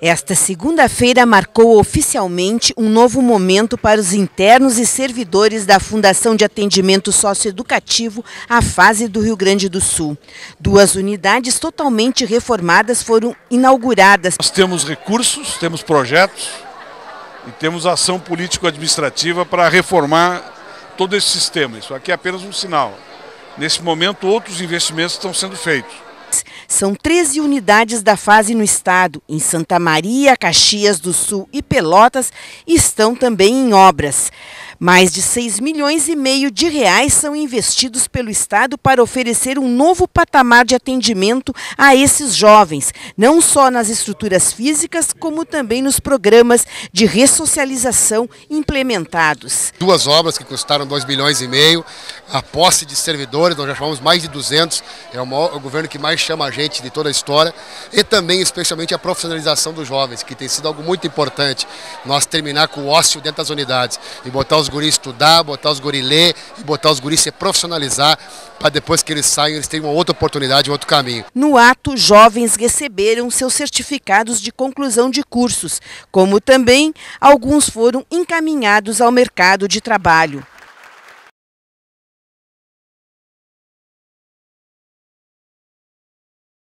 Esta segunda-feira marcou oficialmente um novo momento para os internos e servidores da Fundação de Atendimento Socioeducativo, a fase do Rio Grande do Sul. Duas unidades totalmente reformadas foram inauguradas. Nós temos recursos, temos projetos e temos ação político-administrativa para reformar todo esse sistema. Isso aqui é apenas um sinal. Nesse momento, outros investimentos estão sendo feitos. São 13 unidades da fase no estado. Em Santa Maria, Caxias do Sul e Pelotas estão também em obras. Mais de 6 milhões e meio de reais são investidos pelo Estado para oferecer um novo patamar de atendimento a esses jovens, não só nas estruturas físicas, como também nos programas de ressocialização implementados. Duas obras que custaram 2 milhões e meio, a posse de servidores, nós já chamamos mais de 200, é o, maior, o governo que mais chama a gente de toda a história, e também especialmente a profissionalização dos jovens, que tem sido algo muito importante, nós terminar com o ócio dentro das unidades e botar os guris estudar, botar os guris ler e botar os guris se profissionalizar para depois que eles saiam eles terem uma outra oportunidade, um outro caminho. No ato, jovens receberam seus certificados de conclusão de cursos, como também alguns foram encaminhados ao mercado de trabalho.